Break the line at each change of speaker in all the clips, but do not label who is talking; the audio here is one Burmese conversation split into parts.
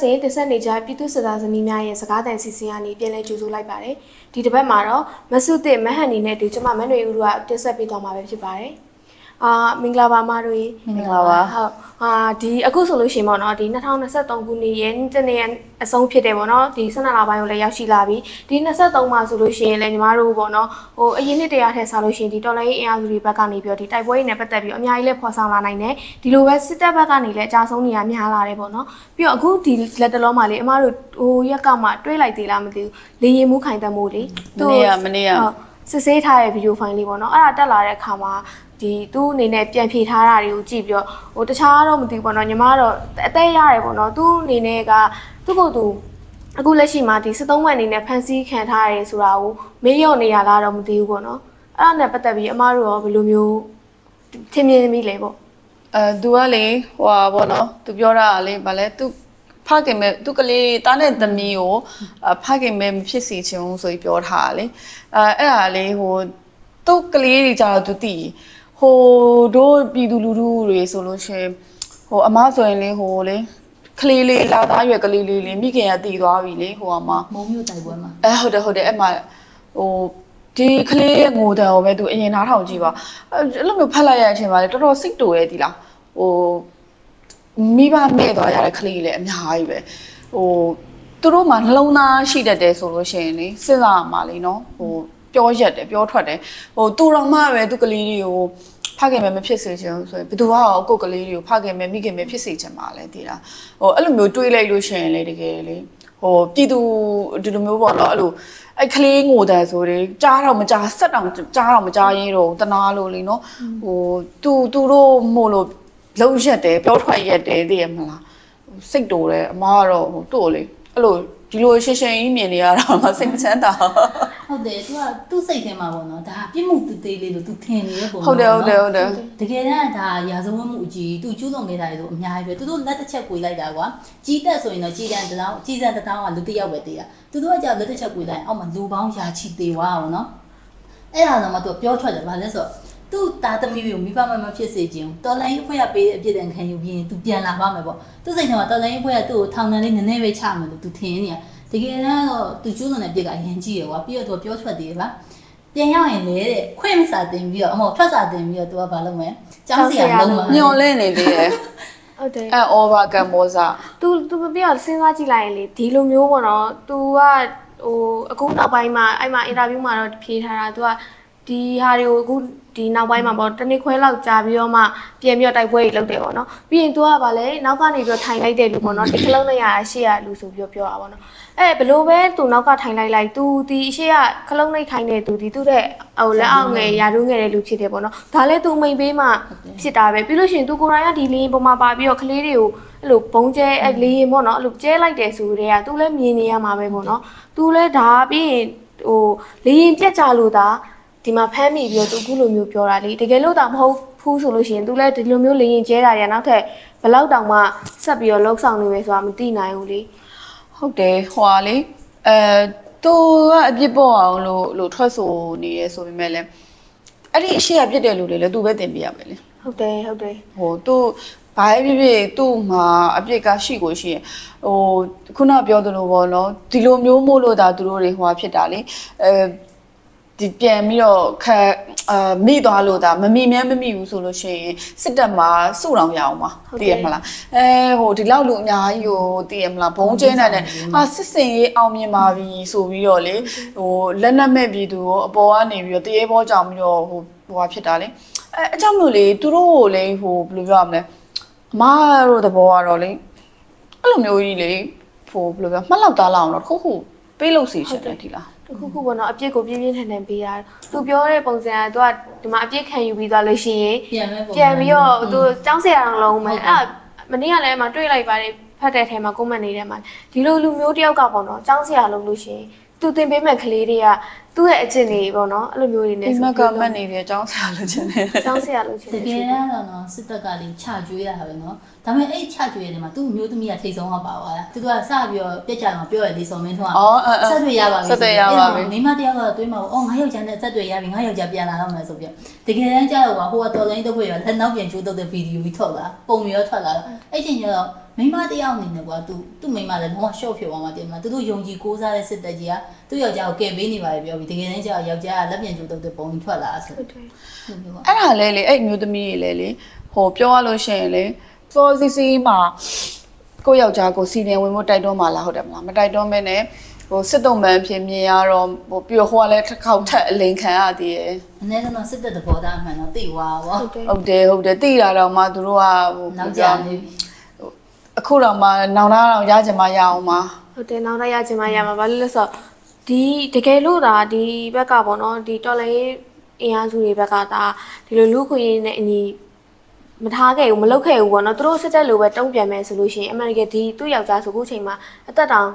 ပဲမင်္ဂလာပါပတ်စဉ်တင်ဆက်နေကြပြည်သူစစ်သားသမီးများရဲ့စကားသံစီစဉ်ကနေပြန်လည်ကြိုဆိုလိုက်ပါတယ်ဒီတစ်ပတ်မှာတော့မဆုသစ်မဟန်နီနဲ့အတူကျမမန်နွေဦးတို့ကတင်ဆက်ပေးသွားမှာပဲဖြစ်ပါတယ် အာမင်္ဂလာပါမတို့ရေ
မင်္ဂလာပါ
ဟုတ်အာဒီအခုဆိုလို့ရှိရင်ပေါ့နော်ဒီ2023ခုနှစ်ရဲ့တနေ့အဆုံးဖြစ်တယ်ပေါ့နော်ဒီ12လပိုင်းကိုလည်းရောက်ရှိလာပြီဒီ23မှာဆိုလို့ရှိရင်လည်းညီမတို့ပေါ့နော်ဟိုအရင်နှစ်တရာထက်ဆလို့ရှိရင်ဒီတော်လိုင်းအင်အားစုတွေဘက်ကနေပြီးတော့ဒီတိုက်ပွဲတွေနဲ့ပတ်သက်ပြီးအများကြီးလည်းဖော်ဆောင်လာနိုင်တယ်ဒီလိုပဲစစ်တပ်ဘက်ကနေလည်းအကြဆုံးနေရများလာတယ်ပေါ့နော်ပြီးတော့အခုဒီလက်တလုံးမှာလေအမတို့ဟိုရက်ကမှတွေးလိုက်သေးလားမသိဘူးလေရင်မှုခိုင်တမှုလေ
မနေ့ကမနေ့က
ဟုတ်စစ်ဆေးထားတဲ့ဗီဒီယိုဖိုင်လေးပေါ့နော်အဲ့ဒါတက်လာတဲ့အခါမှာ ဒီသူ့အနေနဲ့ပြန်ဖြေထားတာတွေကိုကြည့်ပြီးတော့ဟိုတခြားတော့မသိဘူးပေါ့နော်ညီမကတော့အသက်ရတယ်ပေါ့နော်သူ့အနေနဲ့ကသူ့ကိုယ်သူအခုလက်ရှိမှာဒီ73ဝက်အနေနဲ့ဖန်ဆီးခံထားရတယ်ဆိုတာကိုမေးလျော့နေရလားတော့မသိဘူးပေါ့နော်အဲ့ဒါနဲ့ပတ်သက်ပြီးအမတို့ရောဘယ်လိုမျိုးထင်မြင်မိလဲပေါ့
အဲသူကလေဟိုဟာပေါ့နော်သူပြောတာကလေဗာလဲသူဖခင်မဲ့သူကလေးတားတဲ့သမီးကိုအဖခင်မဲ့မဖြစ်စေချင်ဘူးဆိုပြီးပြောထားတာလေအဲအဲ့ဒါလေဟိုသူ့ကလေးတွေကြတော့သူတည် ဟိုတို့ပြည်သူလူထုတွေဆိုလို့ရှိရင်ဟိုအမဆိုရင်လေဟိုလေကလေးလေးလာသားရွယ်ကလေးလေးလေးမိခင်ကတည်သွားပြီလေဟိုကမှာ
မုံမျိုးတိုက်ပွဲမှာ
အဲဟုတ်တယ်ဟုတ်တယ်အဲ့မှာဟိုဒီကလေးရဲ့ငိုတယ်ဟောပဲသူအရင်နားထောင်ကြည့်ပါအဲ့လိုမျိုးဖတ်လိုက်ရတဲ့အချိန်မှာလေတော်တော်စိတ်တူရဲ့ဒီလားဟိုမိဘမဲ့သွားရတဲ့ကလေးလည်းအများကြီးပဲဟိုသူတို့မှနှလုံးသားရှိတတ်တယ်ဆိုလို့ရှိရင်လေစဉ်းစားရမှာလေနော်ဟို ပြောရက်တယ်ပြောထွက်တယ်ဟိုသူတော်မှပဲသူကလေးတွေကိုဖခင်မဲမဖြစ်စေချင်ဘူးဆိုရင်ဘယ်သူကရောကိုယ့်ကလေးတွေကိုဖခင်မဲမိခင်မဲဖြစ်စေချင်ပါလဲဒီလားဟိုအဲ့လိုမျိုးတွေးလိုက်လို့ရှိရင်လေတကယ်လေဟိုပြည်သူဒီလိုမျိုးပေါ့နော်အဲ့လိုအဲ့ကလေးငိုတယ်ဆိုရင်ကြားတော့မကြားဆက်တော့ကြားတော့မကြားရင်တော့တနာလို့လေနော်ဟိုသူသူတို့မို့လို့လုံးရက်တယ်ပြောထွက်ရက်တယ်သိရမလားစိတ်တူတယ်အမကတော့ဟိုတို့လေအဲ့လို ဒီလိုရှင်းရှင်းကြီးမြင်နေရတာမှစိတ်မချမ်းသာ
ဟုတ်တယ်သူကသူ့စိတ်ထဲမှာပေါ့နော်ဒါပြစ်မှုတသေးလေးလို့သူထင်နေတဲ့ပုံ
ဟုတ်တယ်ဟုတ်တယ်ဟုတ်တယ်
တကယ်တမ်းဒါရာဇဝတ်မှုအကြီးသူကျူးလွန်နေတာလေဆိုအများကြီးပဲသူတို့လက်တစ်ချက်ကွေလိုက်တာကွာကြီးတက်ဆိုရင်တော့ကြီးတန်းတစ်တောင်းကြီးစံတစ်တောင်းကလူတစ်ယောက်ပဲတည်ရသူတို့ကကြောက်လက်တစ်ချက်ကွေလိုက်အောက်မှာလူပေါင်းရာချီသေးသွားအောင်နော်အဲ့ဒါတော့မှသူပြောထွက်တယ်ဗာလဲဆိုတော့ သူ့သားသမီးတွေကိုမိဘမမဖြစ်စေခြင်းတော်လိုင်းအဖွဲ့ကပေးတဲ့အပြစ်ဒဏ်ခံယူပြီးရင်သူပြန်လာပါမယ်ပေါ့သူစိတ်ထဲမှာတော်လိုင်းအဖွဲ့ကသူ့ကိုထောင်ထဲလေးနည်းနည်းပဲချမယ်လို့သူထင်နေရတကယ်တော့သူကျူးလွန်တဲ့ပြစ်ကအရင်ကြီးရကွာပြီးတော့သူပြောထွက်သေးတယ်ဗျာပြန်ရောက်ရင်လေတဲ့ခွင့်မစာတင်ပြီးတော့အမောထွက်စာတင်ပြီးတော့သူကဘာလုပ်မလဲကျောင်းစီရလုံးမှာ
ညော်လဲနေသေးတယ်
ဟုတ်တယ်
အဲ over ကမောစာ
तू तू ပြတော့စဉ်းစားကြည့်လိုက်ရင်လေဒီလိုမျိုးပေါ့နော် तू ကဟိုအခုနောက်ပိုင်းမှာအဲ့မှာအင်တာဗျူးမှာတော့ဖြေထားတာ तू ကဒီဟာတွေကိုအခု ဒီနောက်ပိုင်းမှာပေါ့တနေ့ခွဲလောက်ကြာပြီးတော့မှပြန်ပြီးတော့တိုက်ပွဲကြီးလုပ်တယ်ပေါ့နော်ပြီးရင်သူကဗာလဲနောက်ကနေပြီးတော့ထိုင်လိုက်တဲ့လူပေါ့နော်တစ်ခလုံးနဲ့ရရှေ့ရလူဆိုပြီးပြောတာပေါ့နော်အဲဘလို့ပဲသူနောက်ကထိုင်လိုက်လိုက်သူဒီအရှေ့ကခလုံးလိုက်ထိုင်နေသူဒီသူ့တဲ့ဟိုလက်အောက်ငယ်ရာထူးငယ်တဲ့လူဖြစ်တယ်ပေါ့နော်ဒါလဲသူမိန်ပေးမှဖြစ်တာပဲပြီးလို့ရှိရင်သူကိုယ်တိုင်ကဒီလင်းပေါ်မှာပါပြီးတော့ကလေးတွေကိုအဲ့လိုဘုံကျဲအဲ့လေရင်ပေါ့နော်အဲ့လိုကျဲလိုက်တယ်ဆိုတဲ့ကသူလည်းမြင်နေရမှာပဲပေါ့နော်သူလည်းဒါပြီးရင်ဟိုလေရင်ပြက်ကြလို့ဒါ ဒီမှာဖမ်းမိပြီးတော့သူအခုလိုမျိုးပြောတာလေတကယ်လို့ဒါမဟုတ်ဘူးဆိုလို့ရှိရင်သူလည်းဒီလိုမျိုးလေးရင်ကျဲတာရနောက်ထပ်ဘယ်လောက်တောင်မှဆက်ပြီးတော့လှုပ်ဆောင်နေမယ်ဆိုတာမသိနိုင်ဘူးလေ
ဟုတ်တယ်ဟွာလေအဲသူကအပြစ်ပေါ့အောင်လို့လို့ထွက်ဆိုနေရဲဆိုပေမဲ့လည်းအဲ့ဒီအရှိရပြစ်တဲ့လူတွေလည်းသူပဲတင်ပြရမယ်လေ
ဟုတ်တယ်ဟုတ်တယ်
ဟိုသူဘာပဲဖြစ်ဖြစ်သူ့မှာအပြစ်ကရှိကိုရှိရင်ဟိုခုနပြောသလိုပေါ့နော်ဒီလိုမျိုးမို့လို့ဒါသူတို့တွေဟိုဖြစ်တာလေအဲ ဒီပြန်ပြီးတော့ခက်အာမိသွားလို့ဒါမမိမြဲမမိဘူးဆိုလို့ရှိရင်စစ်တပ်မှာစုတော်ရအောင်ပါသိရမလားအဲဟိုဒီလောက်လူအများကြီးကိုသိရမလားဘုံကျဲနေတဲ့ဟာစစ်စင်ရေးအောင်မြင်ပါပြီဆိုပြီးတော့လေဟိုလက်နက်မဲ့ပြည်သူကိုအပေါ်ကနေပြီးတော့တရေဘောကြောင်ပြီးတော့ဟိုဟိုဟာဖြစ်တာလေအဲအကြောင်းလို့လေသူတို့ကိုလေဟိုဘယ်လိုပြောရမလဲအမတို့သဘောကတော့လေအဲ့လိုမျိုးကြီးလေဟိုဘယ်လိုပြောမှတ်လောက်သားလောက်အောင်တော့တစ်ခုခုပေးလို့စီရှင်တယ်ဒီလား
တခုခုပေါ့နော်အပြစ်ကိုပြင်းပြင်းထန်ထန်ပေးတာသူပြောတဲ့ပုံစံကသူကဒီမှာအပြစ်ခံယူပြီးသွားလို့ရှိရင်
ပြန်မဲ့ပုံ
ပြန်ပြီးတော့သူចောင်းဆရာအောင်လုံးမယ်အဲ့ဒါမနေ့ကလည်းအမှတွေ့လိုက်ပါတယ်ဖတ်တဲ့ထဲမှာကွန်မန့်နေတဲ့မှာဒီလိုလူမျိုးတယောက်ကပေါ့နော်ចောင်းဆရာလုံးလို့ရှိရင် သူတင်ပေးမဲ့ကလေးတွေကသူ့ရဲ့အကျင့်တွေပေါ့နော်အဲ့လိုမျိုးတွေနဲ့
ဒီမကမတ်နေပြီအကြောင်းဆရာလို့ခြင်းတယ်
ចောင်းဆရာလုံးချင်
တ
တယ်
ကယ်တမ်းတော့နော်စစ်တပ်ကလေချကျွေးရတာပဲနော်ဒါပေမဲ့အဲ့ချကျွေးရတယ်မှာသူ့မျိုးသမီးကထိတ်ဆုံးတော့ပါသွားတာသူကစပြီးတော့ပြက်ကြတော့ပြောရလေစော်မင်းထွန်းက
အော်အဲအဲ
ဆက်တွေရပါပြီ
ဆက်တွေရပါပြီ
မိမတယောက်ကတွေးမှာအော်ငါယောက်ျားနဲ့ဆက်တွေရပြီငါယောက်ျားပြန်လာတော့မယ်ဆိုပြီးတကယ်တမ်းကျတော့ဟိုကတော်လိုင်းတော့ခွေရလက်နောက်ပြန်ချိုးတော့တဲ့ဗီဒီယိုကြီးထွက်လာပုံရောထွက်လာအဲ့ချိန်ကျတော့ မိန်းမတစ်ယောက်အနေနဲ့ကွာသူသူ့မိန်းမလည်းလုံးဝ short ဖြစ်သွားမှတည်မလားသူတို့ယုံကြည်ကိုးစားတဲ့စစ်တပ်ကြီးကသူ့ယောက်ျားကိုကယ်ပေးနေပါလေပြောပြီးတကယ်တမ်းကျတော့ယောက်ျားကလက်ပြန်ကျိုးတုပ်တဲ့ပုံကြီးထွက်လာဆို
ဟုတ်တယ်
လိုမျိုးပေါ့
အဲ့ဒါလဲလေအဲ့အမျိုးသမီးကြီးလဲလေဟိုပြောရလို့ရှိရင်လေစောစီစီမှာကိုယ့်ယောက်ျားကိုစီရင်ဝင်ဖို့တိုက်တွန်းမှလားဟုတ်တယ်မလားမတိုက်တွန်းမဲနဲ့ဟိုစစ်တုံးမှန်ဖြစ်မြင်ရတော့ဟိုပြီးတော့ဟိုကလည်းတစ်ခေါက်ထက်အလိန်ခံရသေးတယ်
အနည်းဆုံးတော့စစ်တပ်သဘောသားအမှန်တော့သိသွားပါ
ဟုတ်တယ်
ဟုတ်တယ်ဟုတ်တယ်တိတာတော့မှသူတို့ကဟို
နောက်ကြနေပြီ
အခုတော့မှနောင်နာတော့ရကြမှာရအောင်ပါ
ဟုတ်တယ်နောက်တော့ရချင်မှရမှာဘာလို့လဲဆိုတော့ဒီတကယ်လို့ဒါဒီဘက်ကပေါ့နော်ဒီတော်လိုင်းအင်အားစုတွေဘက်ကဒါဒီလိုလူခွေရေးနဲ့အညီမထားခဲ့ဘူးမလုပ်ခဲ့ဘူးပေါ့နော်သူတို့စစ်တက်လို့ပဲတုံ့ပြန်မယ်ဆိုလို့ရှိရင်အမှန်တကယ်ဒီသူ့ယောက်ျားဆိုခုချိန်မှာအသက်တောင်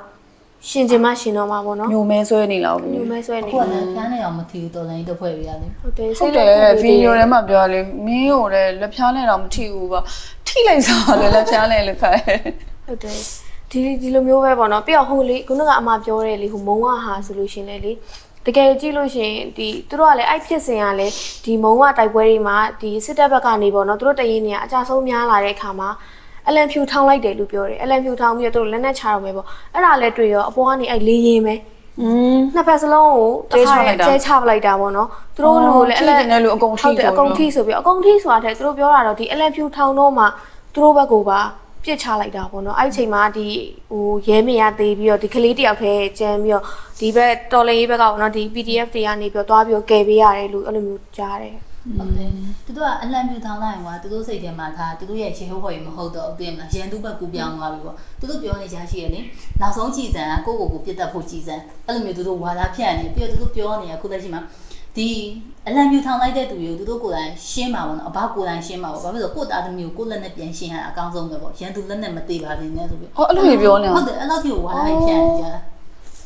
ရှင်ကျင်မှရှင်တော့မှာပေါ့နော်
ညိုမဲဆွဲနေလောက်ပြီ
ညိုမဲဆွဲနေ
အခုကလည်းဖျားနေအောင်မထီဘူးတော်လည်းတစ်ဖွဲ့ပြရတယ်
ဟုတ်တယ်
ဟုတ်တယ်ဗီဒီယိုထဲမှာပြောလေမင်းဟိုတဲ့လက်ဖြားနဲ့တော့မထိဘူးပါ ထိလိုက်စားလေလက်ဖြားနဲ့လည်းဖက်
ဟုတ်တယ်ဒီဒီလိုမျိုးပဲပေါ့နော်ပြီးတော့ဟိုလေခုနကအမပြောတယ်လေဟိုမုံဝဟာဆိုလို့ရှရင်လေလေတကယ်ကြည့်လို့ရှရင်ဒီသူတို့ကလည်းအဲ့ဖြစ်စဉ်ကလည်းဒီမုံဝတိုက်ပွဲတွေမှာဒီစစ်တပ်ဘက်ကနေပေါ့နော်သူတို့တရင်နေကအကြဆုံးများလာတဲ့အခါမှာအလံဖြူထောင်းလိုက်တယ်လို့ပြောတယ်အလံဖြူထောင်းပြီးတော့သူတို့လက်နဲ့ချတော့မယ်ပေါ့အဲ့ဒါလည်းတွေ့ရောအပေါ်ကနေအဲ့လေးရင်ပဲ
อืม
နှစ်ဖက်စလုံးကို
ကျဲချလိုက်တာ
ကျဲချပလိုက်တာပေါ့နော်သူတို့လူကိုလည်း
ထိကျင်တဲ့လူအကုန်ထိ
ဟုတ်တယ်
ဆို
အကုန်ထိဆိုပြီးအကုန်ထိဆိုတာတဲ့သူတို့ပြောတာတော့ဒီအလံဖြူထောင်းတော့မှသူတို့ဘက်ကိုပါပြစ်ချလိုက်တာပေါ့နော်အဲ့ဒီအချိန်မှာဒီဟိုရဲမေရသေးပြီးတော့ဒီကလေးတယောက်တည်းကျန်ပြီးတော့ဒီဘက်တော်လေးဘက်ကပေါ့နော်ဒီ PDF တွေကနေပြီးတော့သွားပြီးတော့ကယ်ပေးရတယ်လို့အဲ့လိုမျိုးကြားတယ်
ဟုတ်တယ်သူတို့ကအလံပြူထောင်းလိုက်ရင်ကွာသူတို့စိတ်ထဲမှာဒါသူတို့ရဲ့ရေဟိုးဟော်ကြီးမဟုတ်တော့ဘူးပြင်မလားရန်သူဘက်ကူပြောင်းသွားပြီပေါ့သူတို့ပြောနေကြရှိရလေနောက်ဆုံးကြည်စံကကိုကိုကိုပြစ်တတ်ဖို့ကြည်စံအဲ့လိုမျိုးသူတို့ဝါဒဖြန့်နေပြီးတော့သူတို့ပြောနေရခုလက်ရှိမှာဒီအလံပြူထောင်းလိုက်တဲ့သူတွေကိုသူတို့ကိုယ်တိုင်ရှင်းပါဘောနော်အဘကိုယ်တိုင်ရှင်းပါဘောဘာဖြစ်လို့ကိုတာသမီးကိုကိုလက်နဲ့ပြန်ရှင်းရတာအကောင်းဆုံးပဲပေါ့ရန်သူလက်နဲ့မသေးပါစေနဲ့ဆိုပြီး
ဟောအဲ့လိုကြီးပြောနေ
ဟုတ်တယ်အဲ့လောက်ထိဝါဒဖြန့်နေကြတာ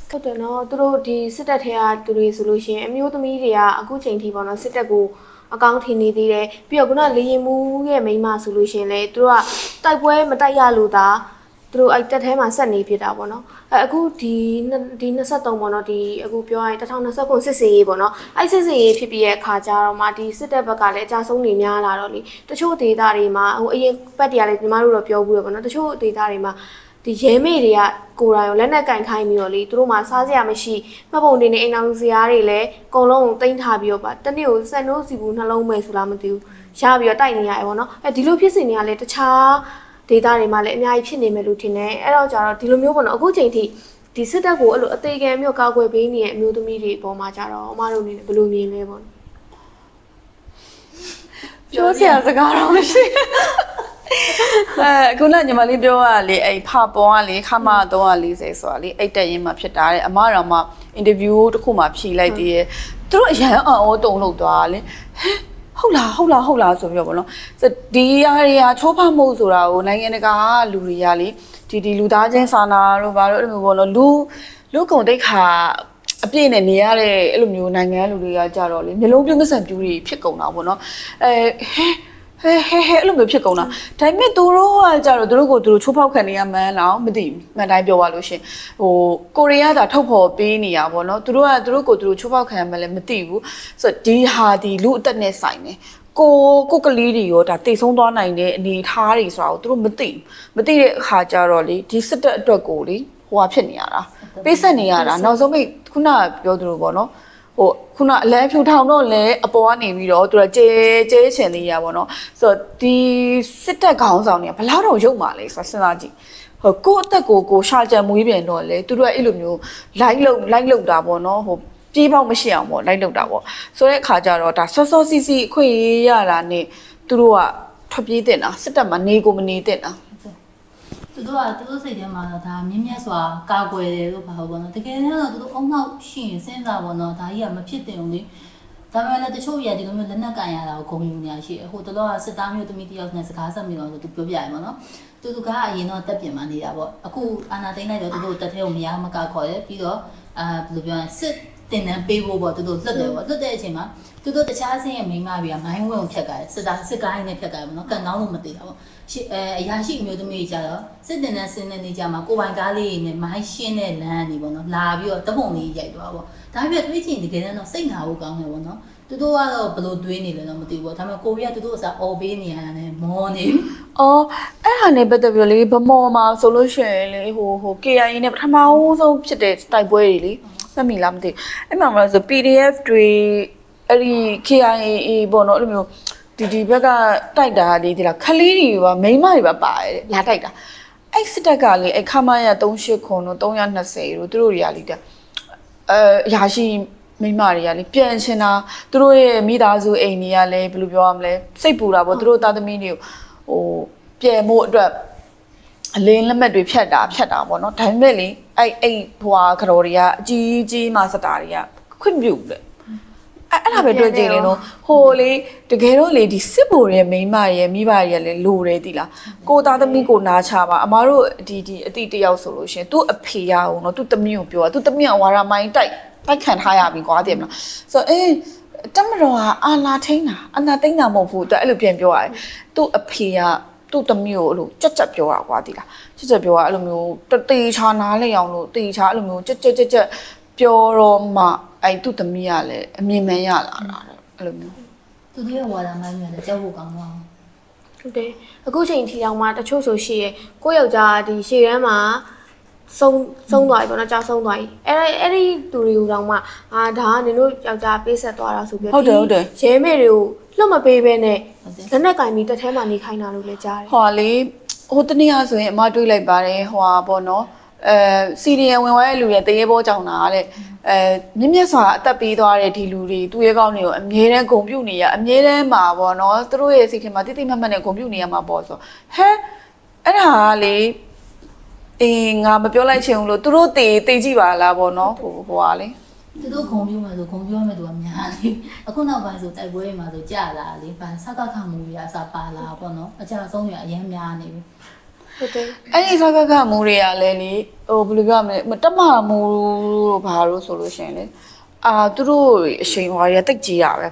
ဟုတ်တယ်နော်သူတို့ဒီစစ်တပ်ထဲကသူတွေဆိုလို့ရှိရင်အမျိုးသမီးတွေကအခုချိန်ထိပေါ့နော်စစ်တပ်ကို အကောင့်ထင်နေသေးတယ်ပြီးတော့ခုနလေရင်မူရဲ့မိန်းမဆိုလို့ရှိရင်လေသူတို့ကတိုက်ပွဲမတိုက်ရလို့သာသူတို့အဲ့တက်ထဲမှာဆက်နေဖြစ်တာပေါ့နော်အဲအခုဒီနှစ်ဒီ23ပေါ့နော်ဒီအခုပြောရရင်2020ခုစစ်စေးရေးပေါ့နော်အဲ့စစ်စေးရေးဖြစ်ပြီးရဲ့အခါကျတော့မှဒီစစ်တပ်ဘက်ကလည်းအကြဆုံးနေများလာတော့လေတချို့ဒေသတွေမှာဟိုအရင်ပတ်တရားလေးညီမတို့တော့ပြောဘူးရပေါ့နော်တချို့ဒေသတွေမှာ ဒီရဲမေတွေကကိုယ်တိုင်ကိုလက်နဲ့ကင်ခိုင်းပြီးတော့လေသူတို့မှစားစရာမရှိမှတ်ပုံတင်နေအိမ်အောင်စရာတွေလည်းအကုန်လုံးကိုတင်ထားပြီးတော့ပါတနေ့ကိုစက်နိုးစီဘူးနှလုံးမဲ့ဆိုလားမသိဘူးရပြီးတော့တိုက်နေရတယ်ပေါ့နော်အဲဒီလိုဖြစ်စဉ်တွေကလည်းတခြားဒေသတွေမှာလည်းအများကြီးဖြစ်နေမယ်လို့ထင်တယ်အဲ့တော့ကြတော့ဒီလိုမျိုးပေါ့နော်အခုချိန်ထိဒီစစ်တပ်ကိုအဲ့လိုအသေးကံမျိုးကောက်ွယ်ပေးနေတဲ့အမျိုးသမီးတွေပေါ်မှာကြတော့အမတို့အနေနဲ့ဘယ်လိုမြင်လဲပေါ့နော်
ပြောစရာစကားတော့မရှိ အဲခုနညီမလေးပြောရလေအဲ့ဖပေါ်ကလေခမ340ဆိုတာလေအဲ့တက်ရင်မှဖြစ်တာတဲ့အမတော်မှအင်တာဗျူးတစ်ခုမှဖြေလိုက်သေးတယ်သူတို့အရန်အော်တုံလို့သွားလေဟဲဟုတ်လားဟုတ်လားဟုတ်လားဆိုပြီးတော့ဗောနော်ဆိုဒီအရာတွေကချိုးဖောက်မှုဆိုတာကိုနိုင်ငံတကာကလူတွေကလေဒီဒီလူသားချင်းစာနာတို့ဘာလို့အဲ့လိုမျိုးဗောနော်လူလူကုန်တိတ်ခါအပြည့်နဲ့နေရတဲ့အဲ့လိုမျိုးနိုင်ငံလူတွေကကြတော့လေမျိုးလုံးပြုံးကစံပြူးတွေဖြစ်ကုန်တာဗောနော်အဲဟဲ ဟဲဟဲဟဲအဲ့လိုမျိုးဖြစ်ကုန်တာဒါပေမဲ့သူတို့ကကြတော့သူတို့ကိုသူတို့ချိုးဖောက်ခံနေရမှန်းလားမသိဘူးမှန်တိုင်းပြောပါလို့ရှင်ဟိုကိုရီးယားကထုတ်ဖော်ပေးနေရပါတော့သူတို့ကသူတို့ကိုသူတို့ချိုးဖောက်ခံရမှန်းလည်းမသိဘူးဆိုတော့ဒီဟာဒီလူအသက်နဲ့ဆိုင်တယ်ကိုကိုကလေးတွေရောဒါတိတ်ဆုံးသွားနိုင်တဲ့အနေအထားတွေဆိုတာကိုသူတို့မသိဘူးမသိတဲ့အခါကျတော့လေဒီစစ်တပ်အတွက်ကိုလေဟိုဟာဖြစ်နေရတာပေးဆက်နေရတာနောက်ဆုံးမိတ်ခုနကပြောသလိုပေါ့နော် ဟိုခုနအလန်းဖြူထောင်တော့လဲအပေါ်ကနေပြီးတော့သူကကျဲကျဲချင်လေးရပါတော့ဆိုတော့ဒီစစ်တပ်ခေါင်းဆောင်တွေကဘယ်လောက်တော့ရုပ်မာလဲဆိုတာစဉ်းစားကြည့်ဟိုကိုယ့်အသက်ကိုကိုရှာကြံမွေးပြန်တော့လေသူတို့ကအဲ့လိုမျိုးလိုက်လုံလိုက်လုံတာပေါ့နော်ဟိုပြေးပေါက်မရှိအောင်ပေါ့လိုက်လုံတာပေါ့ဆိုတဲ့အခါကျတော့ဒါစောစောစီစီအခွင့်အရေးရတာနဲ့သူတို့ကထွက်ပြေးတင်တာစစ်တပ်မှာနေကိုမနေတင်တာ
သူတို့ကသူတို့စိတ်ထဲမှာတော့ဒါမြင့်မြတ်စွာကာကွယ်တယ်လို့ပါဘောနော်တကယ်တမ်းတော့သူတို့အုံနောက်ရှိရင်စဉ်းစားဘောနော်ဒါကြီးကမဖြစ်တင်ဘူးလေဒါပေမဲ့လည်းတချို့ရဒီလိုမျိုးလက်နက်ကန်ရတာကိုဂုံယူနေရရှိတယ်ဟိုတလောကစစ်သားမျိုးသမီးတယောက်နဲ့စကားဆက်မိတော့သူပြောပြရမှာနော်သူတို့ကအရင်တော့တက်ပြင်မှနေတာပေါ့အခုအာနာသိန်းလိုက်တော့သူတို့တက်ထဲကိုမရမကခေါ်တယ်ပြီးတော့အာဘယ်လိုပြောရလဲစစ် တင်တန်းပေးဖို့ပေါ့သူတို့လွတ်တယ်ပေါ့လွတ်တဲ့အချိန်မှာသူတို့တခြားဆင်းရဲ့မိန်းမတွေကမိုင်းဝဲကိုဖြတ်ကြတယ်စစ်သားစစ်ကားရင်းနဲ့ဖြတ်ကြတယ်ပေါ့နော်ကန်ကောင်းလို့မသိတာပေါ့ရှစ်အဲအရာရှိအမျိုးသမီးတွေကြတော့စစ်တင်တန်းဆင်းတဲ့နေကြမှာကိုပိုင်ကားလေးနဲ့မိုင်းရှင်းတဲ့လမ်းနေပေါ့နော်လာပြီးတော့တပုံလေးရိုက်သွားပေါ့ဒါပေမဲ့တွေးကြည့်ရင်တကယ်တမ်းတော့စိတ်နာဖို့ကောင်းတယ်ပေါ့နော်သူတို့ကတော့ဘယ်လိုတွေးနေလဲတော့မသိဘူးပေါ့ဒါပေမဲ့ကိုရီးယားသူတို့ကစားအော်ပေးနေရတာနဲ့မောနေပြီ
အော်အဲ့ဟာနဲ့ပတ်သက်ပြီးတော့လေဗမော်မှာဆိုလို့ရှိရင်လေဟိုဟို KIA နဲ့ပထမဦးဆုံးဖြစ်တဲ့တိုက်ပွဲတွေလေ မှတ်မိလားမသိဘူးအဲ့မှာမလို့ဆို PDF တွေအဲ့ဒီ KIA ပေါ့နော်အဲ့လိုမျိုးဒီဒီဘက်ကတိုက်တာလေဒီလားခလေးတွေပါမိန်းမတွေပါပါတယ်တဲ့လာတိုက်တာအဲ့စစ်တပ်ကလေအဲ့ခမရ38ခွန်တို့320တို့သူတို့တွေကလေတဲ့အဲအရာရှိမိန်းမတွေကလေပြန်ချင်တာသူတို့ရဲ့မိသားစုအိမ်တွေကလည်းဘယ်လိုပြောရမလဲစိတ်ပူတာပေါ့သူတို့သားသမီးတွေကိုဟိုပြန်ဖို့အတွက် အလင်းလက်မှတ်တွေဖြတ်တာဖြတ်တာပေါ့နော်ဒါပေမဲ့လေအဲ့အဲ့ဘွာကတော်တွေကအကြီးကြီးမှစတာတွေကခွင့်ပြုတယ်အဲ့အဲ့ဒါပဲတွေ့ကြည့်လေနော်ဟိုလေတကယ်တော့လေဒီစစ်ဘိုရဲ့မိန်းမရဲ့မိဘရဲ့လည်းလိုတယ်တိလားကိုသားသမီးကိုနားချပါအမားတို့ဒီဒီအတိတယောက်ဆိုလို့ရှရင်သူ့အဖေရအောင်နော်သူ့သမီးကိုပြောတာသူ့သမီးကဝါရမိုင်းတိုက်တိုက်ခံထားရပြီကွာတည်မလားဆိုတော့အေးတမတော်ကအာလာထိန်တာအနာသိမ့်တာမဟုတ်ဘူးသူအဲ့လိုပြန်ပြောရတယ်သူ့အဖေက သူ့သမီးကိုအဲ့လိုကြက်ကြက်ပြောတာကွာတိလားကြက်ကြက်ပြောတာအဲ့လိုမျိုးတတေချာနားလေအောင်လို့တေချာအဲ့လိုမျိုးကြက်ကြက်ကြက်ကြက်ပြောတော့မှအဲ့သူ့သမီးကလည်းအမြင်မှန်ရလာတာတဲ့အဲ့လိုမျိုး
သူတို့ရဲ့ဝါဒမိုင်းတွေကလည်းကြောက်ဖို့ကောင်းတော့
ဟုတ်တယ်အခုချိန်ထီတောင်မှတချို့ဆိုရှိရကိုယ့်ယောက်ျားဒီရှေ့တန်းမှာ ဆုံးဆုံးသွားပြီပေါ့နော်ကြာဆုံးသွားပြီအဲ့အဲ့ဒီသူတွေကိုတောင်မှအာဒါကနင်တို့ယောက်ျားပေးဆက်သွားတာဆိုပြီး
ဟုတ်တယ်ဟုတ်တယ်
ရဲမေတွေကိုလွတ်မပေးဘဲနဲ့
ဟုတ်တယ်
လက်နဲ့ကင်ပြီးတစ်ထဲမှာနေခိုင်းတာလို့လည်းကြားတယ်
ဟိုလေဟိုတနေ့ကဆိုရင်အမတွေးလိုက်ပါတယ်ဟိုဟာပေါ့နော်အဲစီရီယံဝင်သွားတဲ့လူတွေတရေဘောကြောင်တာတဲ့အဲမြင့်မြတ်စွာအသက်ပေးသွားတဲ့ဒီလူတွေသူရဲကောင်းတွေကိုအမြဲတမ်းဂုံပြုတ်နေရအမြဲတမ်းမှာပေါ့နော်သူတို့ရဲ့စိတ်ထဲမှာတိတိမတ်မတ်နဲ့ဂုံပြုတ်နေရမှာပေါ့ဆိုဟဲအဲ့ဒါကလေ အေးငါမပြောလိုက်ချင်ဘူးလို့သူတို့တေတေကြည့်ပါလားပေါ့နော်ဟိုဟိုဟာလေ
သူတို့ခုံပြမယ်ဆိုခုံပြမယ်သူကများလေအခုနောက်ပိုင်းဆိုတိုက်ပွဲတွေမှာဆိုကြာလာလေဘာစကခမှုတွေအစားပါလာပေါ့နော်အကြဆုံးရအရင်များနေပြီ
ဟုတ်တယ်
အဲ့ဒီစကားကမူတွေကလည်းလေဟိုဘယ်လိုပြောရမလဲမတက်မမူတို့ဘာလို့ဆိုလို့ရှိရင်လေ အာသူတို့အချိန်ဟွာရတိတ်ကြီးရပဲ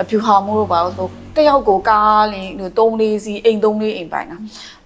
အဖြူဟာမှုတို့ဘာလို့ဆိုတယောက်ကိုကားလေးဟိုသုံးလေးစီအိမ်သုံးလေးအိမ်ပိုင်တာ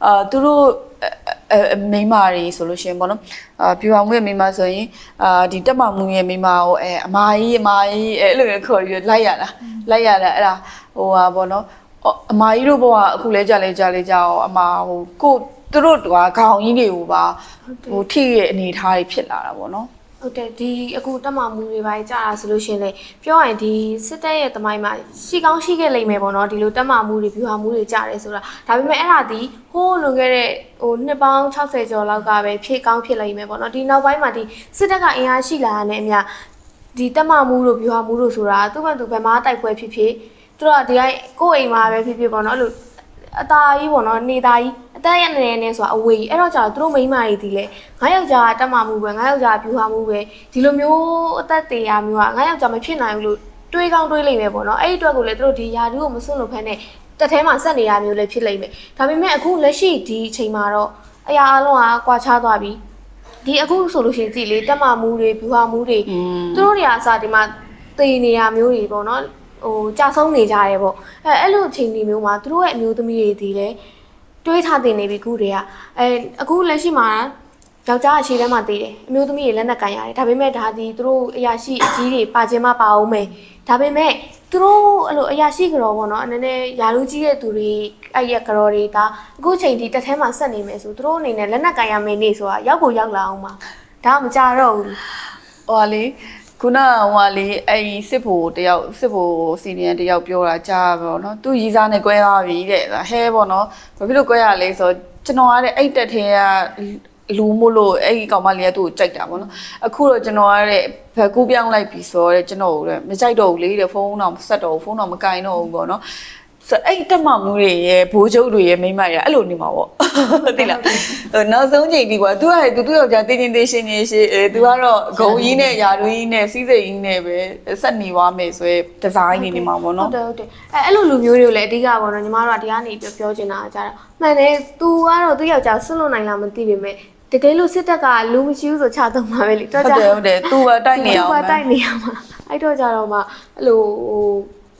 အာသူတို့အဲအဲမိန်းမတွေဆိုလို့ရှိရင်ပေါ့နော်အာဖြူဟာမှုရဲ့မိန်းမဆိုရင်အာဒီတက်မမှုရဲ့မိန်းမကိုအဲအမကြီးအမကြီးအဲအဲ့လိုမျိုးခေါ်ပြီးလိုက်ရတာလိုက်ရတာအဲ့ဒါဟိုဟာပေါ့နော်အော်အမကြီးတို့ဘဝအခုလဲကြလဲကြလဲကြအောင်အမဟိုကိုသူတို့ကခေါင်းကြီးတွေကိုပါ
ဟုတ်တယ်
ဟိုထိရဲ့အနေအထားတွေဖြစ်လာတာပေါ့နော်
ဟုတ်တယ်ဒီအခုတက်မှမှုတွေပိုင်းကြာတာဆိုလို့ရှရင်လေပြောရရင်ဒီစစ်တပ်ရဲ့တမိုင်းမှာရှိကောင်းရှိခဲ့လိမ့်မယ်ပေါ့နော်ဒီလိုတက်မှမှုတွေ view ဟာမှုတွေကြာတယ်ဆိုတာဒါပေမဲ့အဲ့ဒါဒီဟိုးလွန်ခဲ့တဲ့ဟိုနှစ်ပေါင်း60ကျော်လောက်ကပဲဖြစ်ကောင်းဖြစ်လိမ့်မယ်ပေါ့နော်ဒီနောက်ပိုင်းမှာဒီစစ်တပ်ကအင်အားရှိလာတဲ့နဲ့အမျှဒီတက်မှမှုတို့ view ဟာမှုတို့ဆိုတာသူ့ဘက်သူဘယ်မှာတိုက်ပွဲဖြစ်ဖြစ်သူတို့ကဒီတိုင်းကိုယ့်အိမ်မှာပဲဖြစ်ဖြစ်ပေါ့နော်အဲ့လိုအသားကြီးပေါ့နော်နေသားကြီးအ သက်ရနေနေဆိုတာအဝေးကြီးအဲ့တော့ကြာသူတို့မိန်းမတွေဒီလေငါယောက်ျားတက်မှမှုပဲငါယောက်ျား view ဟာမှုပဲဒီလိုမျိုးအသက်တေရာမျိုးကငါယောက်ျားမဖြစ်နိုင်ဘူးလို့တွေးကောင်းတွေးလိမ့်မယ်ပေါ့နော်အဲ့ဒီအတွက်ကိုလည်းသူတို့ဒီယာတူကိုမစွန့်လို့ဖက်နဲ့တက်ထဲမှာဆက်နေတာမျိုးလည်းဖြစ်လိမ့်မယ်ဒါပေမဲ့အခုလက်ရှိဒီအချိန်မှာတော့အရာအလုံးကကွာခြားသွားပြီဒီအခုဆိုလို့ရှိရင်ကြည်လေတက်မှမှုတွေ view ဟာမှုတွေ
อืม
သူတို့တွေကအစားဒီမှာတေနေရမျိုးတွေပေါ့နော်ဟိုကြာဆုံးနေကြတယ်ပေါ့အဲအဲ့လိုအချိန်ဒီမျိုးမှာသူတို့ရဲ့အမျိုးသမီးတွေဒီလဲ တွေးထားတင်နေပြီခုတည်းကအဲအခုလက်ရှိမှာယောက်ျားအခြေထဲမှာတည်တယ်အမျိုးသမီးတွေလက်နက်ကန်ရတယ်ဒါပေမဲ့ဒါဒီသူတို့အရာရှိအကြီးတွေပါခြင်းမပါအောင်မယ်ဒါပေမဲ့သူတို့အဲ့လိုအရာရှိကြောပေါ့နော်အနေနဲ့ယာလူကြီးတဲ့သူတွေအဲ့ရကြောတွေဒါအခုချိန်ဒီတက်ထဲမှာဆက်နေမယ်ဆိုသူတို့အနေနဲ့လက်နက်ကန်ရမယ်နေဆိုတာရောက်ကိုရောက်လာအောင်ပါဒါကမကြတော့ဘူး
ဟိုဟာလေ ခုနဟိုလေအဲ့စစ်ဖို့တယောက်စစ်ဖို့စီနီယာတယောက်ပြောတာကြားပေါ့နော်သူရီစာနဲ့꿰ရပြီတဲ့ဟဲပေါ့နော်ဘာဖြစ်လို့꿰ရလဲဆိုတော့ကျွန်တော်ကလည်းအဲ့တက်ထဲကလူမို့လို့အဲ့ဒီကောင်မလေးကသူ့ကိုကြိုက်တာပေါ့နော်အခုတော့ကျွန်တော်ကတဲ့ဘက်ကူးပြောင်းလိုက်ပြီဆိုတော့ကျွန်တော်ကမကြိုက်တော့ဘူးလေတဲ့ဖုန်းတော့ဆက်တော့ဖုန်းတော့မကင်တော့ဘူးပေါ့နော် ဆိုအဲ့ဒီတက်မမှုတွေရဲ့ဘိုးချုပ်တွေရဲ့မိမတွေအဲ့လိုနေမှာပေါ့သိလားဟိုနောက်ဆုံးချိန်ဒီကွာ तू ကသူသူ့ယောက်ျားတင်းတင်းသေးရှင်းနေရှင်းအဲ तू ကတော့ဂုံကြီးနဲ့ယာလူကြီးနဲ့စီးစိမ်ကြီးနဲ့ပဲဆက်နေသွားမယ်ဆိုရဲဒီဇိုင်းနေနေမှာပေါ့
ဟု
နော်
တ်တယ်ဟုတ်တယ်အဲအဲ့လိုလူမျိုးတွေကိုလည်းအဓိကပေါ့နော်ညီမတို့ကဒီကနေပြောပြောချင်တာကကြတော့မှန်တယ် तू ကတော့သူ့ယောက်ျားဆွလွတ်နိုင်လားမသိပေမဲ့တကယ်လို့စစ်တပ်ကလူမရှိဘူးဆိုချတော့မှာပဲလေ
ဟုတ်တယ်ဟုတ်တယ် तू ကတိုက်နေအောင်
သူက
ပဲ
တိုက်နေအောင်မှာအဲ့တော့ကြတော့မှအဲ့လိုဟို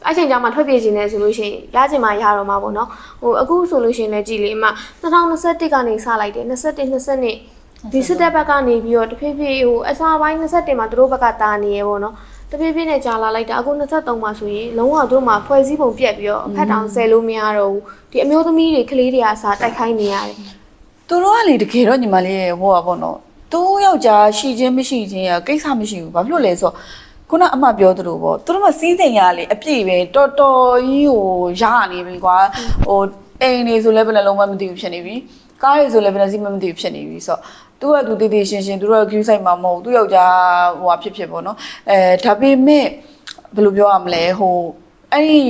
အဲ့ချိန်ကျမှထွက်ပြေးခြင်းနဲ့ဆိုလို့ရှိရင်ရချင်မှရတော့မှာပေါ့နော်ဟိုအခုဆိုလို့ရှိရင်လည်းကြည်လေအမ2021ကနေစလိုက်တယ်21 22ဒီစစ်တပ်ဘက်ကနေပြီးတော့တဖြည်းဖြည်းဟိုအစားပိုင်း21မှာသူတို့ဘက်ကတာနေရပေါ့နော်တပြေးပြေးနဲ့ကြာလာလိုက်တာအခု23မှာဆိုရင်လုံးဝတို့မှာဖွဲ့စည်းပုံပြက်ပြီးတော့အဖက်တောင်ဆယ်လို့မရတော့ဘူးဒီအမျိုးသမီးတွေကလေးတွေကစားတိုက်ခိုင်းနေရတယ်
သူတို့ကလေတကယ်တော့ညီမလေးရဲ့ဟိုပါပေါ့နော်သူယောက်ျားရှိချင်းမရှိချင်းရကိစ္စမရှိဘူးဘာဖြစ်လို့လဲဆိုတော့ ခုနအမပြောသလိုပေါ့သူတို့ကစီးစိမ်ရလေအပြည့်ပဲတော်တော်ကြီးဟိုရနေပြီကွာဟိုအိမ်နေဆိုလည်းဘယ်နှလုံးမှမသိဘူးဖြစ်နေပြီကားတွေဆိုလည်းဘယ်နှစီးမှမသိဘူးဖြစ်နေပြီဆိုတော့သူကသူတည်တည်ရှင်းရှင်းသူတို့က queue site မှာမဟုတ်ဘူးသူယောက်ျားဟိုဟာဖြစ်ဖြစ်ပေါ့နော်အဲဒါပေမဲ့ဘယ်လိုပြောရမလဲဟိုအဲ့ဒီ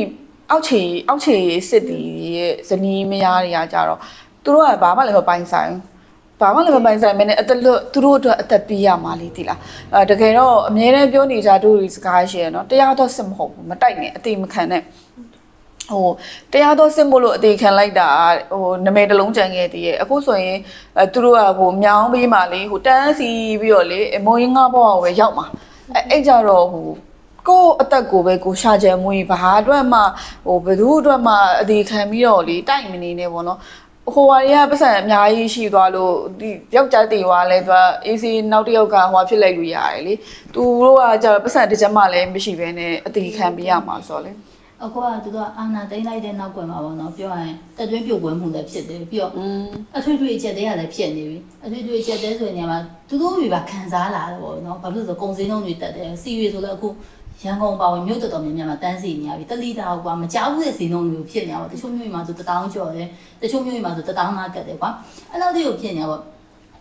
အောက်ခြေအောက်ခြေစစ်တီရဲ့ဇနီးမယားတွေကကြတော့သူတို့ကဘာမှလည်းမပိုင်ဆိုင်ဘူး ဘာမှလည်းမပိုင်ဆိုင်မင်းနဲ့အသက်လွတ်သူတို့အတွက်အသက်ပေးရမှာလေတိလားအဲတကယ်တော့အမြဲတမ်းပြောနေကြတို့ဒီစကားရှိရနော်တရားတော့စစ်မဟုတ်ဘူးမတိုက်နဲ့အတိမခံနဲ့ဟိုတရားတော့စစ်မို့လို့အသေးခံလိုက်တာဟိုနမဲတစ်လုံးကြံခဲ့တည်းရဲ့အခုဆိုရင်အဲသူတို့ကဟိုမြောင်းပေးမှလေဟိုတန်းစီပြီးတော့လေမုံရင်ငါဘောကိုပဲရောက်မှာအဲအဲ့ကြတော့ဟိုကိုယ့်အသက်ကိုပဲကိုရှာကြံမွေးဘာအတွက်မှဟိုဘယ်သူအတွက်မှအသေးခံပြီးတော့လေတိုက်မနေနဲ့ပေါ့နော် ဟိုဟာတွေကပတ်စံအများကြီးရှိသွားလို့ဒီယောက်ျားတေသွားလဲသူက AC နောက်တစ်ယောက်ကဟိုဟာဖြစ်လိုက်လို့ရတယ်လေသူတို့ကကျတော့ပတ်စံတစ်ချက်မှလည်းမရှိဘဲနဲ့အတီခံပေးရမှာဆိုတော့လေ
အခုကသူတို့ကအာနာသိမ့်လိုက်တဲ့နောက်ကွယ်မှာပေါ့နော်ပြောရရင်တက်တွင်းပြုတ်ကွယ်မှုလည်းဖြစ်တယ်ပြီးတော့
อืม
အထွေထွေအချက်တွေကလည်းဖြစ်နေပြီအထွေထွေအချက်တဲ့ဆိုရင်ညမှာသူတို့တွေပါခံစားလာတယ်ပေါ့နော်ဘာဖြစ်လို့လဲဆိုကုန်စည်နှုန်းတွေတက်တယ်စီရွေဆိုလည်းအခု ရန်ကုန်ပါဝင်မြို့တော်တော်များများမှာတန်းစီနေရပြီတလိတာကွာမကြောက်ဘူးတဲ့စီနှုန်းမျိုးဖြစ်နေတာပေါ့တချို့မြို့တွေမှာဆို1000ကျော်တယ်တချို့မြို့တွေမှာဆို1000နာကတ်တယ်ကွာအဲ့လောက်တည်းကိုဖြစ်နေတာပေါ့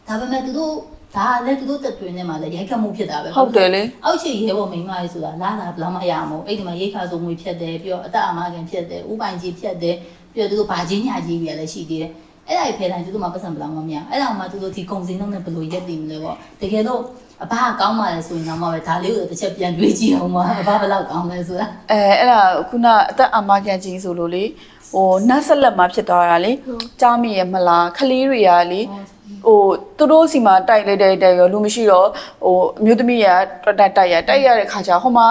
ဒါပေမဲ့သူတို့ဒါလည်းသူတို့တက်တွင်နေမှာလည်းရိုက်ခတ်မှုဖြစ်တာပဲ
ဟုတ်တယ်လေ
အောက်ခြေရဲဘော်မိန်းမရေးဆိုတာလာတာဘယ်မှမရမို့အဲ့ဒီမှာရိတ်ခါဆုံးငွေဖြတ်တယ်ပြီးတော့အသက်အမကန်ဖြတ်တယ်ဥပိုင်ကြီးဖြတ်တယ်ပြီးတော့သူတို့ဗာချင်းညာကြီးတွေလည်းရှိသေးတယ်အဲ့ဒါကြီးဖယ်တိုင်းသူတို့မှပတ်စံဘယ်လောက်မှမရအဲ့ဒါမှသူတို့ဒီကုံစင်းလုံးနဲ့ဘယ်လိုရက်တည်မလဲပေါ့တကယ်တော့ အဘကကောင်းပါလေဆိုရင်တော့မှပဲဒါလေးကိုတစ်ချက်ပြန်တွေးကြည့်အောင်ပါအဘဘယ်လောက်ကောင်းလဲဆိုတာ
အဲအဲ့ဒါခုနအသက်အာမခံခြင်းဆိုလို့လေဟိုနတ်ဆက်လက်မှာဖြစ်သွားတာလေကြားမိရမလားခလေးတွေကလေဟိုသူတို့စီမှာတိုက်လိုက်တဲ့တဲ့ရောလူမရှိတော့ဟိုအမျိုးသမီးကတိုက်တိုက်ရတိုက်ရတဲ့ခါကျဟိုမှာ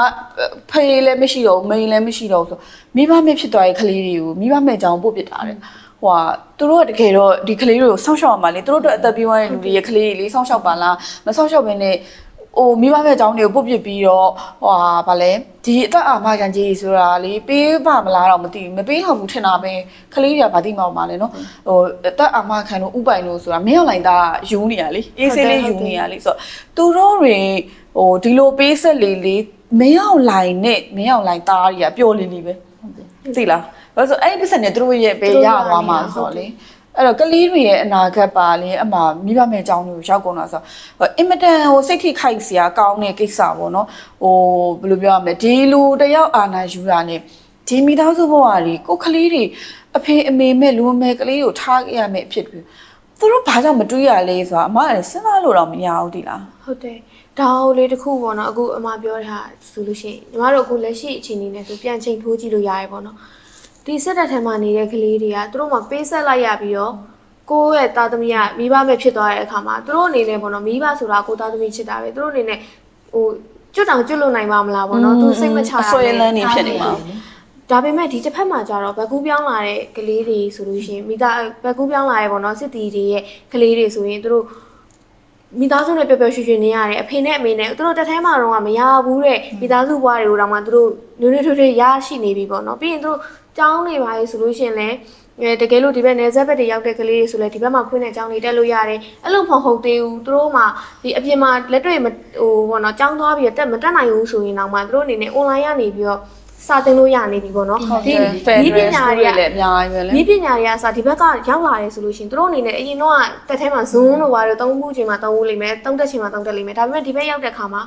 ဖေးလည်းမရှိတော့မိန်လည်းမရှိတော့ဆိုမိဘမဲ့ဖြစ်သွားတဲ့ခလေးတွေကိုမိဘမဲ့ကြောင်ပို့ပစ်တာတဲ့ ဟိုဟာသူတို့ကတကယ်တော့ဒီကလေးတွေကိုစောင့်ရှောက်ရမှာလေသူတို့အတွက်အသက်ပေးသွားတဲ့လူတွေရဲ့ကလေးတွေလေးစောင့်ရှောက်ပါလားမစောင့်ရှောက်ဘဲနဲ့ဟိုမိဘမဲ့အကြောင်းတွေကိုပုတ်ပစ်ပြီးတော့ဟိုဟာဗာလဲဒီအသက်အာမခံကြီးဆိုတာလေပေးပါမလားတော့မသိဘူးမပေးတော့ဘူးထင်တာပဲကလေးတွေကဗာသိမှာပါလေနော်ဟိုအသက်အာမခံလို့ဥပိုင်လို့ဆိုတာမင်းအောင်လိုက်သားယူနေရလေအေးဆေးလေးယူနေရလေဆိုတော့သူတို့တွေဟိုဒီလိုပေးဆက်လေးလေးမင်းအောင်လိုက်နဲ့မင်းအောင်လိုက်သားတွေကပျော်လီလီပဲ
ဟုတ်တယ်
သိလား ဘာလို့ဆိုအဲ့ဒီပတ်စံနဲ့သူတို့ရဲ့ပဲရသွားမှာဆိုတော့လေအဲ့တော့ကလေးတွေရဲ့အနာဂတ်ပါလေအမှမိဘမဲ့အကြောင်းတွေကိုရောက်ကုန်တာဆိုတော့အင်မတန်ဟိုစိတ်ထိခိုက်စရာကောင်းတဲ့ကိစ္စပေါ့နော်ဟိုဘယ်လိုပြောရမလဲဒီလူတယောက်အာနာယူတာနဲ့ဒီမိသားစုဘဝတွေကိုကလေးတွေအဖေအမေမဲ့လူမဲ့ကလေးကိုထားခဲ့ရမယ်အဖြစ်ပြီးသူတို့ဘာကြောင့်မတွေးရလဲဆိုတာအမကလည်းစဉ်းစားလို့တော့မရဘူးဒီလား
ဟုတ်တယ်ဒါဟိုလေးတစ်ခုပေါ့နော်အခုအမပြောတာဆိုလို့ရှိရင်ညီမတို့အခုလက်ရှိအခြေအနေနဲ့ဆိုပြန်ချိန်ထိုးကြည့်လို့ရတယ်ပေါ့နော် ဒီစစ်တပ်ထဲမှာနေတဲ့ကလေးတွေကသူတို့မှပေးဆက်လိုက်ရပြီးတော့ကိုယ့်ရဲ့သားသမီးကမိဘမဲ့ဖြစ်သွားတဲ့အခါမှာသူတို့အနေနဲ့ပေါ့နော်မိဘဆိုတာကိုသားသမီးချစ်တာပဲသူတို့အနေနဲ့ဟိုကျွတ်တောင်ကျွတ်လို့နိုင်ပါမလားပေါ့နော်သူစိတ်မချရ
အဆွေလန်းနေဖြစ်နေမှာ
ဒါပေမဲ့ဒီတစ်ဖက်မှာကျတော့ဘက်ကူးပြောင်းလာတဲ့ကလေးတွေဆိုလို့ရှိရင်မိသားဘက်ကူးပြောင်းလာရဲပေါ့နော်စစ်တီတွေရဲ့ကလေးတွေဆိုရင်သူတို့မိသားစုနဲ့ပျော်ပျော်ရွှင်ရွှင်နေရတယ်အဖေနဲ့အမေနဲ့သူတို့တစ်ထဲမှာတော့မရဘူးတဲ့မိသားစုဘွားတွေကိုတော့မှသူတို့နွေးနွေးထွေးထွေးရရှိနေပြီပေါ့နော်ပြီးရင်သူတို့ ကြောင်းနေပါလေဆိုလို့ရှိရင်လည်းအဲတကယ်လို့ဒီဘက်နယ်ဆက်ဘက်တွေရောက်တဲ့ကလေးတွေဆိုလည်းဒီဘက်မှာဖွင့်တဲ့အကြောင်းလေးတက်လို့ရတယ်အဲ့လိုမဟုတ်သေးဘူးသူတို့မှဒီအပြင်မှာလက်တွေ့မဟိုပေါ့နော်ကြောင်းသွားပြီးတော့တက်မတက်နိုင်ဘူးဆိုရင်တော့မှသူတို့အနေနဲ့ online ကနေပြီးတော့စာသင်လို့ရနေပြီပေါ့နော်
ဟုတ်တယ်
ဒီ
Federal
ပညာ
School
တွေ
တွေလည်းအများကြီးပဲလေ
ဤပညာတွေကစဒီဘက်ကရောက်လာတယ်ဆိုလို့ရှိရင်သူတို့အနေနဲ့အရင်တော့တက်ထဲမှာ Zoom လို့ပါတော့သုံးခုချိန်မှာသုံးခုလိမ့်မယ်သုံးတက်ချိန်မှာသုံးတက်လိမ့်မယ်ဒါပေမဲ့ဒီဘက်ရောက်တဲ့ခါမှာ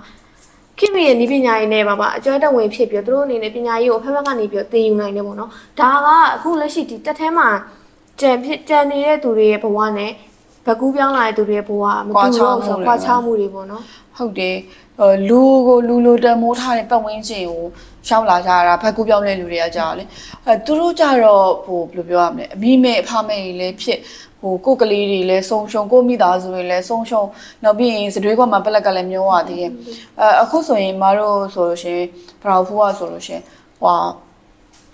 ခင်မရဲ့ဤပညာရေးနဲ့ပါပါအကျွမ်းတက်ဝင်ဖြစ်ပြီးတော့သူတို့အနေနဲ့ပညာရေးကိုဖက်ဖက်ကနေပြီးတော့သင်ယူနိုင်တယ်ပေါ့နော်ဒါကအခုလက်ရှိဒီတက်ထဲမှာကြံဖြစ်ကြံနေတဲ့သူတွေရဲ့ဘဝနဲ့ဘက်ကူးပြောင်းလာတဲ့သူတွေရဲ့ဘဝမတူတော့ဘူးဆိုတော့ကွာခြားမှုတွေပေါ့နော်
ဟုတ်တယ်ဟိုလူကိုလူလိုတန်မိုးထားတဲ့ပတ်ဝန်းကျင်ကိုရှောက်လာကြတာဖက်ကူးပြောင်းလဲလူတွေကကြာလေအဲသူတို့ကြတော့ဟိုဘယ်လိုပြောရမလဲအမိမဲ့အဖမဲ့ကြီးလည်းဖြစ်ဟိုကိုယ်ကလေးတွေလည်းဆုံးရှုံးကိုယ့်မိသားစုတွေလည်းဆုံးရှုံးနောက်ပြီးရင်စတွေးကွက်မှာပလက်ကလည်းမျိုးရသေးရဲ့အဲအခုဆိုရင်မတို့ဆိုလို့ရှရင်ဘရာဖူကဆိုလို့ရှရင်ဟွာ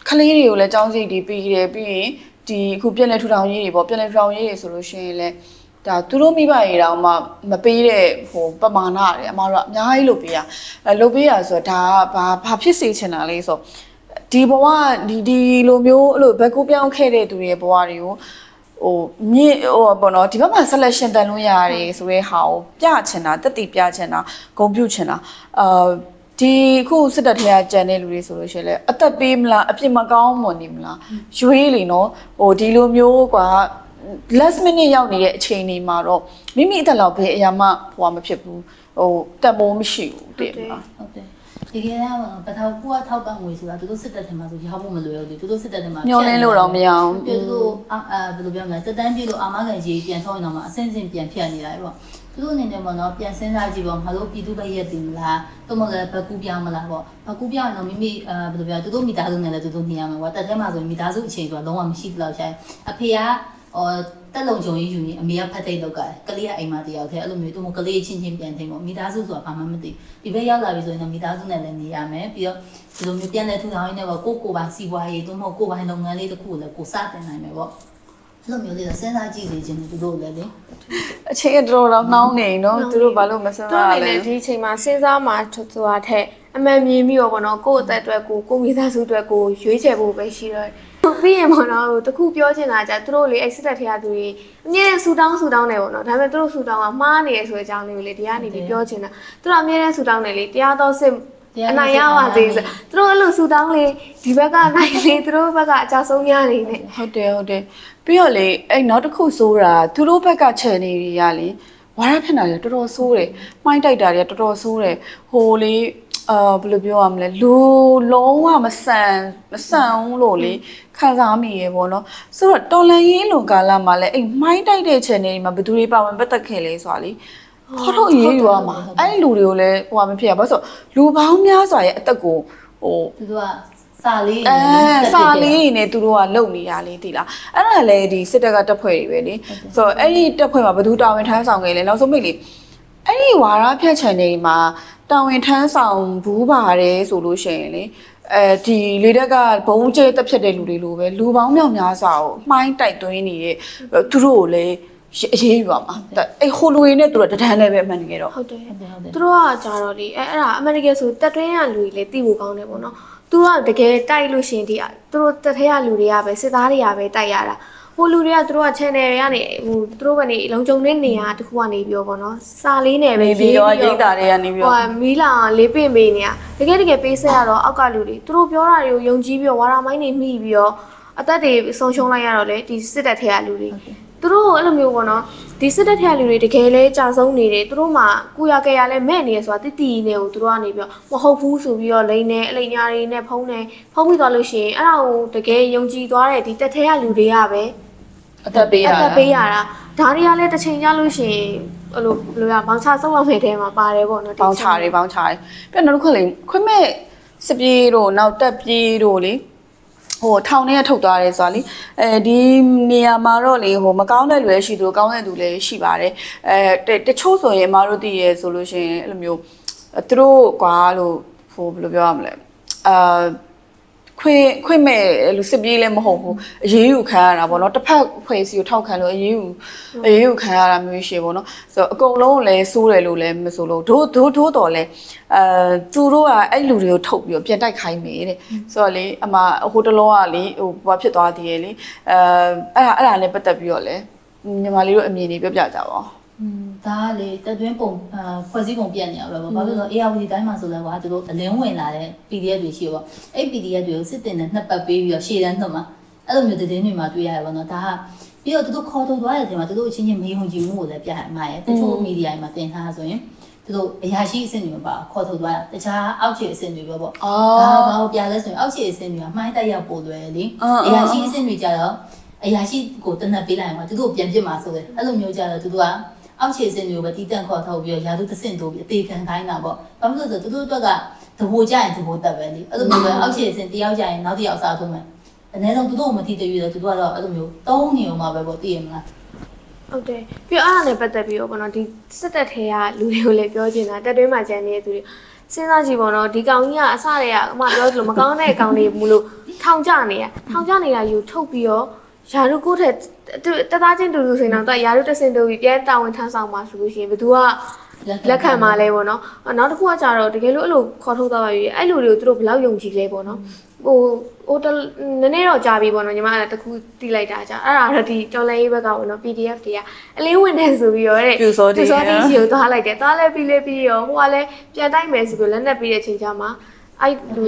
ကလေးတွေကိုလည်းចောင်းစိတ်တွေပြီးတယ်ပြီးရင်ဒီအခုပြည်လဲထူထောင်ရေးတွေပေါ့ပြည်လဲထူထောင်ရေးတွေဆိုလို့ရှရင်လည်းဟ ဒါသူတို့မိဘရေတောင်မှမပေးတဲ့ဟိုပမာဏတွေအမတို့ကအများကြီးလုပ်ပေးရအဲလုပ်ပေးရဆိုတော့ဒါကဘာဘာဖြစ်စေချင်တာလဲဆိုတော့ဒီဘဝဒီဒီလိုမျိုးအဲ့လိုဘက်ကူပြောင်းခဲ့တဲ့သူတွေရဲ့ဘဝတွေကိုဟိုမြင့်ဟိုပေါ့နော်ဒီဘက်မှာ selection တန်လို့ရတယ်ဆိုတဲ့ဟာကိုပြချင်တာတက်တည်ပြချင်တာဂုံပြုချင်တာအာဒီခုစစ်တပ်ထဲကကြံတဲ့လူတွေဆိုလို့ရှိရင်လည်းအသက်ပေးမလားအပြစ်မကောင်းမွန်နေမလားရွေးလေနော်ဟိုဒီလိုမျိုးကွာ last minute ရောက်နေတဲ့အချိန်တွေမှာတော့မိမိအသက်လောက်ပဲအရာမှဟိုမဖြစ်ဘူးဟိုတက်မိုးမရှိဘူးတဲ့မလား
ဟုတ်တယ်တကယ်တော့ပထောက်ကူကထောက်ပံ့ငွေဆိုတာသူတို့စစ်တပ်ထဲမှာဆိုရောက်ဖို့မလွယ်ဘူးလေသူတို့စစ်တပ်ထဲမှာ
ညှော်လင်းလို့တော့မရအောင်
ပြသူတို့အာဘယ်လိုပြောမလဲတက်တန်းပြလို့အာမခံကြီးပြန်ထုတ်ရင်တော့မှအစင်းစင်းပြန်ဖြတ်နေတာပေါ့သူတို့အနေနဲ့ပေါ့နော်ပြန်စဉ်းစားကြည့်ပေါ့ငါတို့ပြည်သူ့ဘက်ရက်တင်မလားတော့မဟုတ်လည်းဘကူပြောင်းမလားပေါ့ဘကူပြောင်းရင်တော့မိမိအာဘယ်လိုပြောသူတို့မိသားစုနဲ့လည်းသူတို့နေရမှာပေါ့တက်ထဲမှာဆိုမိသားစုအချိန်ဆိုတာလုံးဝမရှိသလောက်ရှိုင်းအဖေက ဟောတက်လုံကြုံရေးယူရင်အမေကဖတ်တဲ့လောက်ကကလေးကအိမ်မှာတယောက်တည်းအဲ့လိုမျိုးသူမကလေးချင်းချင်းပြန်သိပေါ့မိသားစုဆိုတာဘာမှမသိဒီဘက်ရောက်လာပြီဆိုရင်တော့မိသားစုနဲ့လည်းနေရမယ်ပြီးတော့ဒီလိုမျိုးပြန်လဲထူထောင်ရင်းနဲ့ပေါ့ကိုကိုပိုင်စီးပွားရေးသို့မဟုတ်ကိုပိုင်လုပ်ငန်းလေးတစ်ခုကိုလည်းကိုစတင်နိုင်မယ်ပေါ့အဲ့လိုမျိုးလေးတော့စဉ်းစားကြည့်နေခြင်းသူတို့လည်းလေ
အချိန်ကတော်တော်နှောင်းနေနော်သူတို့ဘာလို့မစဉ်း
သူ
စား
အနေ
လဲ
နဲ့ဒီအချိန်မှာစဉ်းစားမှဆိုတာထက်အမှန်မြင်ပြီးတော့ဗောနော်ကိုယ့်အသက်အတွက်ကိုကိုယ့်မိသားစုအတွက်ကိုရွေးချယ်ဖို့ပဲရှိတော့တယ် ပြီးရင်ဗောနော်တခုပြောချင်တာကြသူတို့လေအဲ့စစ်တက်ထရသူတွေအမြဲဆူတောင်းဆူတောင်းနေဗောနော်ဒါပေမဲ့သူတို့ဆူတောင်းကမှားနေရဆိုတဲ့အကြောင်းလေးကိုလေဒီကနေပြီးပြောချင်တာသူတို့အမြဲတမ်းဆူတောင်းနေလေတရားတော်စစ်အနိုင်ရပါစေဆိုသူတို့အဲ့လိုဆူတောင်းလေဒီဘက်ကနိုင်လေသူတို့ဘက်ကအကြဆုံးများနေနေ
ဟုတ်တယ်ဟုတ်တယ်ပြီးတော့လေအဲ့နောက်တစ်ခုဆိုးတာသူတို့ဘက်ကချယ်နေတွေကလေဝါရဖြစ်နေတာတွေတော်တော်ဆိုးတယ်မှိုင်းတိုက်တာတွေကတော်တော်ဆိုးတယ်ဟိုလေ အာဘယ်လိုပြောရမလဲလူလုံးဝမဆန်မဆန်ဘူးလို့လေခံစားမိရေပေါ့နော်ဆိုတော့တော်လန်ရေးလုံကာလမှာလည်းအဲ့မှိုင်းတိုက်တဲ့ channel တွေမှာဘယ်သူတွေပါဝင်ပတ်သက်ခဲ့လဲဆိုတာလေခေါ်တော့ရေးယူရမှာအဲ့ဒီလူတွေကိုလည်းဟိုမဖြစ်ရဘာလို့ဆိုလူပေါင်းများစွာရဲ့အသက်ကိုဟို
သူတို့ကစာလေး
အဲစာလေးတွေနဲ့သူတို့ကလုံနေတာလေးသိလားအဲ့ဒါလည်းဒီစစ်တပ်ကတပ်ဖွဲ့တွေပဲလေဆိုတော့အဲ့ဒီတပ်ဖွဲ့မှာဘယ်သူတာဝန်ထမ်းဆောင်ခဲ့လဲနောက်ဆုံးမိတ်လေ အဲ့ဒီဝါရဖြတ်ချန်နေမှာတာဝန်ထမ်းဆောင်ဘူးပါတယ်ဆိုလို့ရှိရင်လေအဲဒီလေတက်ကဘုံကျဲတက်ဖြတ်တဲ့လူတွေလိုပဲလူပေါင်းမြောက်များစွာကိုမှိုင်းတိုက်သွင်းနေတဲ့သူတို့ကိုလည်းအရေးယူပါမှာအဲ့ဟိုလူတွေနဲ့သူတို့တဒန်းလည်းပဲအမှန်တကယ်တော့
ဟုတ်တယ်
ဟုတ်တယ်ဟုတ်တယ်
သူတို့ကကြတော့လေအဲအဲ့ဒါအမေရိကန်ဆိုတက်တွင်းရလူတွေလည်းသိဖို့ကောင်းတယ်ပေါ့နော်သူကတကယ်တိုက်လို့ရှရင်ဒီသူတို့တက်ထဲရလူတွေကပဲစစ်သားတွေကပဲတိုက်ရတာ ဟိုလူတွေကသူတို့က channel တွေကနေဟိုသူတို့ကနေလုံခြုံတဲ့နေရာတစ်ခုကနေပြီးတော့ပေါ့နော်စာလေးနဲ့ပဲ
နေပြီးတော့ရိတ်တာတွေကနေပြီး
ဟို
တော့
ကမီလာလေးပင့်ပေးနေရတကယ်တကယ်ပေးဆက်ရတော့အောက်ကလူတွေသူတို့ပြောတာတွေကိုယုံကြည်ပြီးတော့ဝါရာမိုင်းတွေမိပြီးတော့အသက်တွေဆုံးရှုံးလိုက်ရတော့လေဒီစစ်တပ်ထဲရလူတွေသူတို့အဲ့လိုမျိုးပေါ့နော်ဒီစစ်တပ်ထဲရလူတွေတကယ်လဲကြာဆုံးနေတယ်သူတို့မှကုရကြရလဲမဲ့နေရဆိုတာတိတိနေကိုသူတို့ကနေပြီးတော့မဟုတ်ဘူးဆိုပြီးတော့လိန်နေအလိန်ညာတွေနဲ့ဖုံးနေဖုံးပြီးသွားလို့ရှိရင်အဲ့ဒါကိုတကယ်ယုံကြည်သွားတဲ့ဒီတက်ထဲရလူတွေကပဲ
အသက်ပေးရ
အ
တာ
သက်ပေးရတာဒါတွေကလည်းတစ်ချိန်ကြလို့ရှိရင်အဲ့လိုဘယ်လိုရဘောင်ချဆုံးအောင်တဲ့ထဲမှာပါတယ်ပေါ့နော်ဒီ
ပေါင်းချာတွေပေါင်းချာတွေပြီးတော့နောက်တစ်ခုလေခွင့်မဲ့စပြေးတို့နောက်တက်ပြေးတို့လေဟိုထောင်ထဲကထုတ်သွားတယ်ဆိုတာလေအဲဒီနေရာမှာတော့လေဟိုမကောင်းတဲ့လူလည်းရှိသူကောင်းတဲ့လူလည်းရှိပါတယ်အဲတချို့ဆိုရင်အမတို့သိရဲဆိုလို့ရှိရင်အဲ့လိုမျိုးသူတို့ကွာလို့ဟိုဘယ်လိုပြောရမလဲအာ ခွင့်ခွင့်မဲ့လူစစ်ပြေးလည်းမဟုတ်ဘူးအရေးယူခံရတာပေါ့နော်တစ်ဖက်ဖွဲ့စီကိုထောက်ခံလို့အရေးယူအရေးယူခံရတာမျိုးရှိပေါ့နော်ဆိုတော့အကုန်လုံးလည်းစိုးတယ်လို့လည်းမဆိုလို့ဒိုးဒိုးဒိုးတော်လဲအဲသူတို့ကအဲ့လူတွေကိုထုတ်ပြီးတော့ပြန်တိုက်ခိုင်းမယ်တဲ့ဆိုတော့လေအမဟိုတလောကလေဟိုဘာဖြစ်သွားသေးရဲ့လေအဲအဲ့ဒါအဲ့ဒါနဲ့ပတ်သက်ပြီးတော့လေညီမလေးတို့အမြင်တွေပြောပြကြပါဦး
อืม ဒါကလေတက်သွင်းပုံအာဖွဲ့စည်းပုံပြတ်နေအောင်လို့ပေါ့ဘာလို့လဲဆိုတော့ ARD တိုင်းမှာဆိုလဲကွာသူတို့အလင်းဝင်လာတဲ့ PDF တွေရှိရောပေါ့အဲ့ PDF တွေကိုစစ်တင်နဲ့နှစ်ပတ်ပေးပြီးတော့ရှေ့တန်းနှုတ်မှာအဲ့လိုမျိုးသတင်းတွေမှာတွေ့ရတယ်ပေါ့နော်ဒါကပြီးတော့သူတို့ခေါ်ထုတ်သွားတဲ့အချိန်မှာသူတို့အချင်းချင်းမယုံကြည်မှုကိုလည်းပြရမှာရဲ့တချို့မီဒီယာတွေမှာတင်ထားဆိုရင်သူတို့အရာရှိအဆင့်တွေမှာပါခေါ်ထုတ်သွားတာတခြားအောက်ခြေအဆင့်တွေပဲပေါ့
အော
ဒါ်ဘာလို့ပြလဲဆိုရင်အောက်ခြေအဆင့်တွေကမှိုင်းတက်ရောက်ပို့လွယ်လေ
အော်
အရာရှိအဆင့်တွေကြတော့အရာရှိကိုတနက်ပေးလိုက်မှာသူတို့ပြန်ပြစ်မှာဆိုတယ်အဲ့လိုမျိုးကြတော့သူတို့က အောက်ခြေအဆင့်တွေကိုပဲတီးတန့်ခေါ်ထုတ်ပြီးတော့ယာတုတစ်ဆင့်တိုးပြီးအသေးခံခိုင်းတာပေါ့ဘာလို့လဲဆိုတော့သူတို့အတွက်ကတဘိုကြရင်တဘိုတက်ပဲလေအဲ့လိုမျိုးပဲအောက်ခြေအဆင့်တယောက်ကြရင်နောက်တစ်ယောက်စားထုတ်မယ်အနည်းဆုံးသူတို့မတိတရွေးတော့သူတို့ကတော့အဲ့လိုမျိုးသုံးနေအောင်မှာပဲပေါ့သိရမလား
ဟုတ်တယ်ပြီးတော့အဲ့ဒါနဲ့ပတ်သက်ပြီးတော့ပေါ့နော်ဒီစစ်တပ်ထဲကလူတွေကိုလည်းပြောချင်တာတက်တွင်းမှာကြံနေတဲ့သူတွေစဉ်းစားကြည့်ပေါ့နော်ဒီကောင်ကြီးကအစတည်းကအမပြောသလိုမကောင်းတဲ့ကောင်တွေမလို့ထောင်ကြနေရထောင်ကြနေတာယူထုတ်ပြီးတော့ယာရုကိုထက် သူတသားချင်းတူတူဆိုရင်တော့သူကယာရုတဆင်တူပြီးပြန်တာဝန်ထမ်းဆောင်ပါဆိုလို့ရှိရင်ဘသူကလက်ခံပါလဲပေါ့နော်အော်နောက်တစ်ခုကကြတော့တကယ်လို့အဲ့လိုခေါ်ထုတ်သွားပါပြီအဲ့လိုတွေကိုသူတို့ဘယ်လောက်ယုံကြည်လဲပေါ့နော်ဟိုဟိုတနည်းနည်းတော့ကြာပြီပေါ့နော်ညီမကတခုတိလိုက်တာကြာအဲ့ဒါတော့ဒီတော်လိုင်းရေးဘက်ကပေါ့နော် PDF တွေကအလင်းဝင်တယ်ဆိုပြီးတော့တဲ့
ပြူစောတီး
စောတီးစီကိုသွားလိုက်တယ်သွားလဲပြီးလဲပြီးရောဟိုကလည်းပြန်တိုက်မယ်ဆိုပြီးလက်နဲ့ပြီးတဲ့အချိန်ကျမှ အဲ့လူ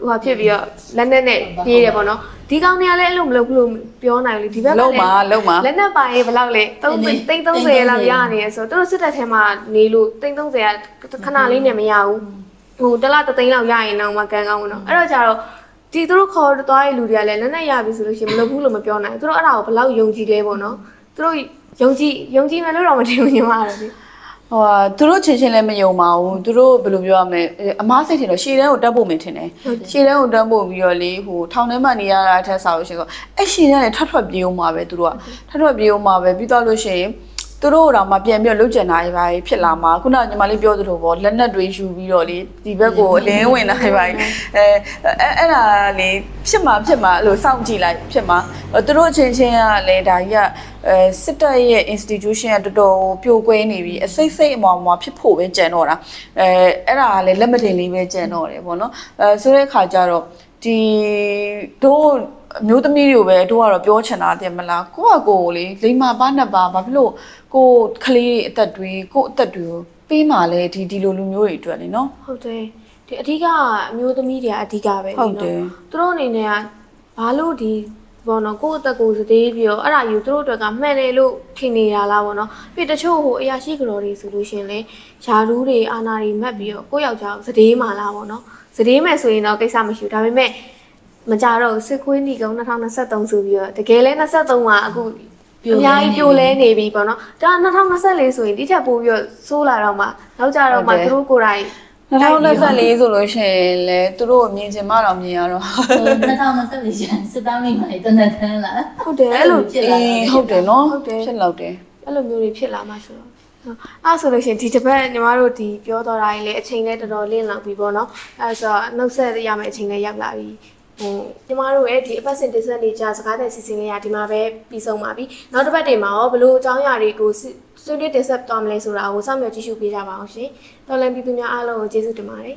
ဟိုဟာဖြစ်ပြီးတော့လက်နဲ့နဲ့ပြေးတယ်ပေါ့နော်ဒီကောင်တွေကလည်းအဲ့လိုမလုပ်ဘူးလို့ပြောနိုင်လေဒီဘက်ကလည်း
လုံးပါလုံးပါ
လက်နဲ့ပါရေးဘယ်လောက်လဲ30သိန်း30လောက်ရနေရဆိုတော့သူတို့စစ်တပ်ထဲမှာနေလို့သိန်း30ကခဏလေးနဲ့မရဘူးဟိုတလတသိန်းလောက်ရရင်တော့မကန်ကောင်းဘူးနော်အဲ့တော့ကြတော့ဒီသူတို့ခေါ်သွားတဲ့လူတွေကလည်းလက်နဲ့ရပြီဆိုလို့ရှိရင်မလုပ်ဘူးလို့မပြောနိုင်သူတို့အဲ့ဒါကိုဘယ်လောက်ယုံကြည်လဲပေါ့နော်သူတို့ယုံကြည်ယုံကြည်မယ်လို့တော့မထင်ဘူးညီမတို့
ဟိုဟာသူတို့ချင်းချင်းလည်းမယုံပါဘူးသူတို့ဘယ်လိုပြောရမလဲအမားစိတ်ထင်တော့ရှည်တန်းကိုတက်ဖို့မင်းထင်တယ်ရှည်တန်းကိုတက်ဖို့ပြီးတော့လေဟိုထောင်ထဲမှာနေရတာအထက်ဆောက်လို့ရှိရင်အဲ့ရှည်တန်းလည်းထပ်ထွက်ပြေးအောင်ပါပဲသူတို့ကထပ်ထွက်ပြေးအောင်ပါပဲပြီးတော့လို့ရှိရင် သူတို့တော့မှပြန်ပြီးတော့လုတ်ကျန်တာတွေပါဖြစ်လာမှာခုနကညီမလေးပြောသလိုပေါ့လက်နက်တွေယူပြီးတော့လေဒီဘက်ကိုအလင်းဝင်လာတွေပါအဲအဲအဲ့ဒါလေဖြစ်မှာဖြစ်မှာအဲ့လိုစောင့်ကြည့်လိုက်ဖြစ်မှာသူတို့အချင်းချင်းကလည်းဒါကြီးကအဲစစ်တပ်ရဲ့ institution ကတော်တော်ပြိုကွဲနေပြီအစိတ်စိတ်အမောင်မောင်ဖြစ်ဖို့ပဲကြံတော့တာအဲအဲ့ဒါကလည်းလက်မတင်လေးပဲကြံတော့တယ်ပေါ့နော်အဲဆိုတဲ့အခါကျတော့ဒီတို့ အမျိုးသမီးတွေကိုပဲတို့ကတော့ပြောချင်တာတင်မလားကိုကကိုကိုလေလိမ္မာပါနှစ်ပါဘာဖြစ်လို့ကိုကလေးတွေအသက်တွေကိုအသက်တွေကိုပေးမှလဲဒီဒီလိုလူမျိုးတွေအတွက်လေနော်
ဟုတ်တယ်ဒီအဓိကအမျိုးသမီးတွေကအဓိကပဲ
ဟုတ်တယ်
သူတို့အနေနဲ့ကဘာလို့ဒီဘောနော်ကိုယ့်အသက်ကိုယ်စသေးပြီးတော့အဲ့ဒါယူသူတို့အတွက်ကမှန်တယ်လို့ထင်နေတာလားဘောနော်ပြီးတချို့ဟိုအရာရှိကတော်တွေဆိုလို့ရှရင်လေယာရူးတွေအာနာတွေမှတ်ပြီးတော့ကိုယ့်ယောက်ျားကိုစသေးမှလားဘောနော်စသေးမဲ့ဆိုရင်တော့ကိစ္စမရှိဘူးဒါပေမဲ့ မကြတော့ဘူးစစ်ခွေးနီကုန်း2023ဆိုပြီးတော့တကယ်လဲ23မှာအခုအများကြီးပြိုလဲနေပြီပေါ့နော်ဒါ2024ဆိုရင်ဒီထက်ပိုပြီးတော့ဆိုးလာတော့မှနောက်ကြတော့မှသူတို့ကိုယ်တိုင်
2024ဆိုလို့ရှိရင်လေသူတို့မြင်ချင်မှတော့မြင်ရတော့
2024ကျန်စစ်သားမိန်းမတွေတနက်တန်းလာ
ဟုတ်တယ်အဲ့လို
ဖြစ်လာ
အေးဟုတ်တယ်နော်
ဟုတ်တယ်
ဖြစ်လောက်တယ်
အဲ့လိုမျိုးတွေဖြစ်လာမှဆိုတော့အဲ့ဆိုလို့ရှိရင်ဒီတစ်ပတ်ညီမတို့ဒီပြောတော့တာကြီးလေအချိန်လေးတော်တော်လင်းလောက်ပြီပေါ့နော်အဲ့ဆိုတော့နှုတ်ဆက်ရမယ့်အချိန်လေးရောက်လာပြီ ဟိုညီမတို့ရဲ့ဒီအပတ်စဉ်တင်ဆက်နေကြစကားတဲ့စီစဉ်လေးကဒီမှာပဲပြီးဆုံးပါပြီနောက်တစ်ပတ်တွေမှာရောဘလို့အကြောင်းအရာတွေကိုဆွေးနွေးတင်ဆက်သွားမလဲဆိုတာကိုစောင့်မျှော်ကြည့်ရှုပေးကြပါအောင်ရှင်တော်လန်ပြည်သူများအားလုံးကိုကျေးဇူးတင်ပါတယ်